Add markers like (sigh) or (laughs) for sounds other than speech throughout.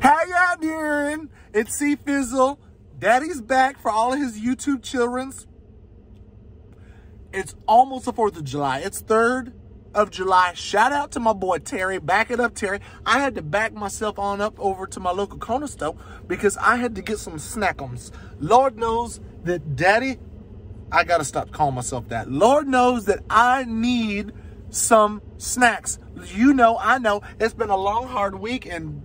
How y'all doing? It's Cfizzle. Daddy's back for all of his YouTube children's. It's almost the 4th of July. It's 3rd of July. Shout out to my boy Terry. Back it up, Terry. I had to back myself on up over to my local corner store because I had to get some snackums. Lord knows that Daddy, I got to stop calling myself that. Lord knows that I need some snacks. You know, I know. It's been a long, hard week and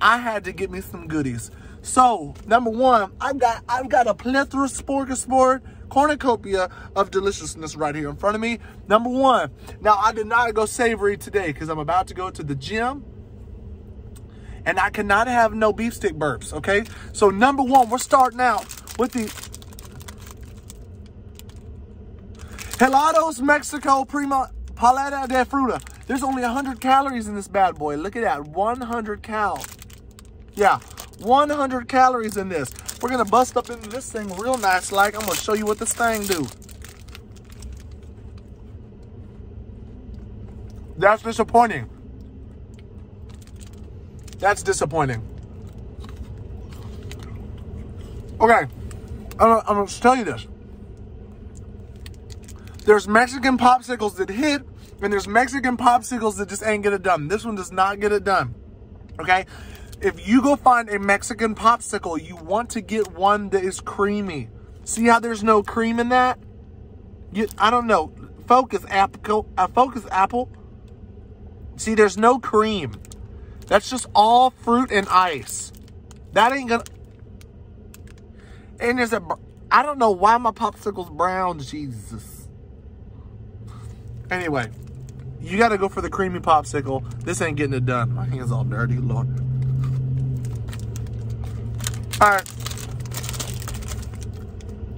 I, had to get me some goodies. So, number one, I've got I've got a plethora smorgasbord cornucopia of deliciousness right here in front of me. Number one, now I did not go savory today because I'm about to go to the gym and I cannot have no beef stick burps, okay? So number one, we're starting out with the Helados Mexico Prima Paleta de Fruta. There's only 100 calories in this bad boy. Look at that, 100 cal. Yeah, 100 calories in this. We're gonna bust up into this thing real nice like. I'm gonna show you what this thing do. That's disappointing. That's disappointing. Okay, I'm I'm gonna tell you this. There's Mexican popsicles that hit, and there's Mexican popsicles that just ain't get it done. This one does not get it done. Okay? If you go find a Mexican popsicle, you want to get one that is creamy. See how there's no cream in that? You, I don't know. Focus apple. Uh, focus apple. See, there's no cream. That's just all fruit and ice. That ain't gonna. And there's a. I don't know why my popsicle's brown. Jesus. Anyway, you got to go for the creamy popsicle. This ain't getting it done. My hand's all dirty, Lord. All right.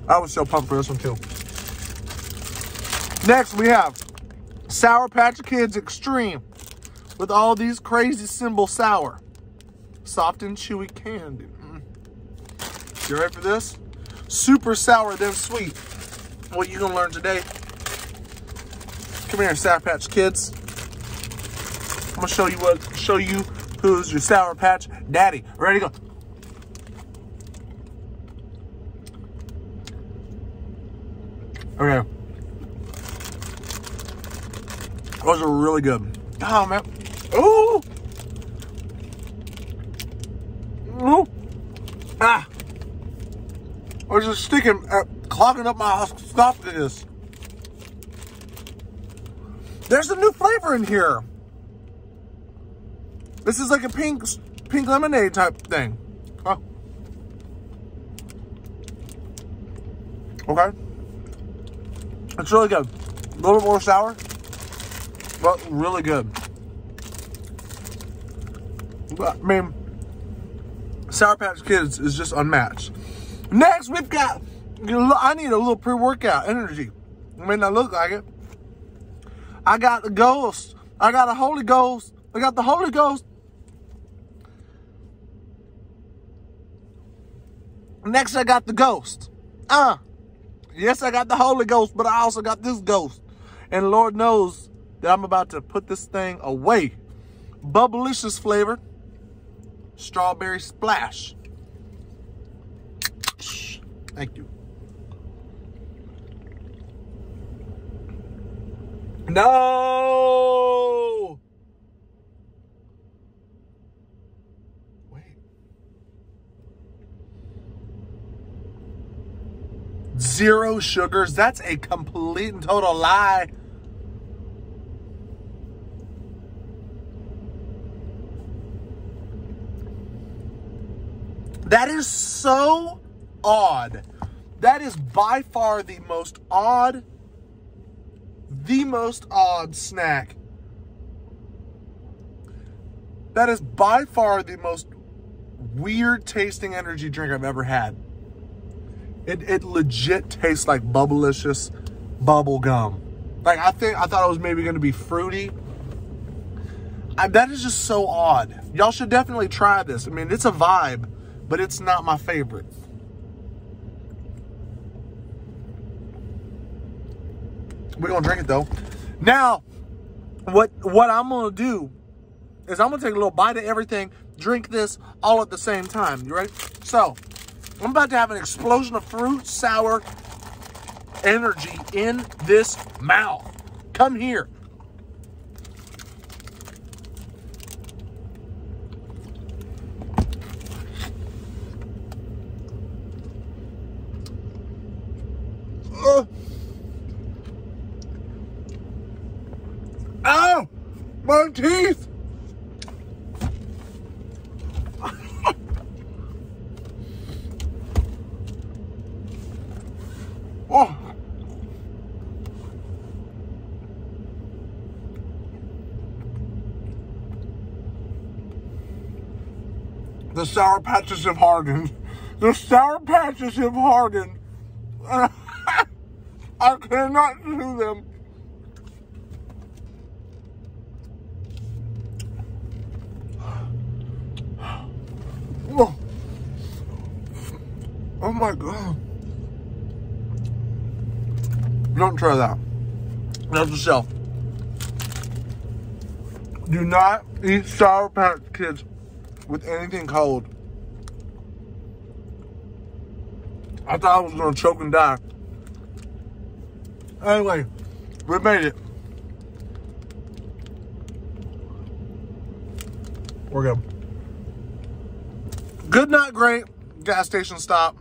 I was so pumped for this one too. Next, we have Sour Patch Kids Extreme with all these crazy symbol sour. Soft and chewy candy. Mm. You ready for this? Super sour, then sweet. What you gonna learn today? Come here, Sour Patch Kids. I'm gonna show you what, show you who's your Sour Patch Daddy. Ready to go? Okay. Those are really good. Oh, man. Ooh. Ooh. Ah. I was just sticking, uh, clogging up my esophagus. There's a new flavor in here. This is like a pink, pink lemonade type thing. Huh. Okay. It's really good. A little bit more sour, but really good. I mean, Sour Patch Kids is just unmatched. Next, we've got, I need a little pre-workout energy. I mean, I look like it. I got the Ghost. I got the Holy Ghost. I got the Holy Ghost. Next, I got the Ghost. Uh, Yes, I got the Holy Ghost, but I also got this ghost. And Lord knows that I'm about to put this thing away. Bubblicious flavor. Strawberry splash. Thank you. No! Wait. zero sugars. That's a complete and total lie. That is so odd. That is by far the most odd, the most odd snack. That is by far the most weird tasting energy drink I've ever had. It, it legit tastes like bubblicious bubble gum. Like I think I thought it was maybe going to be fruity. I, that is just so odd. Y'all should definitely try this. I mean, it's a vibe, but it's not my favorite. We're gonna drink it though. Now, what what I'm gonna do is I'm gonna take a little bite of everything, drink this all at the same time. You ready? So, I'm about to have an explosion of fruit, sour energy in this mouth. Come here. Uh. Ow! My teeth! oh. The Sour Patches have hardened. The Sour Patches have hardened. (laughs) I cannot do them. Oh, oh my God. Don't try that. That's shelf. Do not eat Sour Patch Kids with anything cold. I thought I was gonna choke and die. Anyway, we made it. We're good. Good night, great. Gas station stop.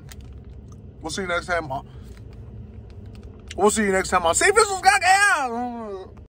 We'll see you next time. We'll see you next time on Cfizzle's Got Gas.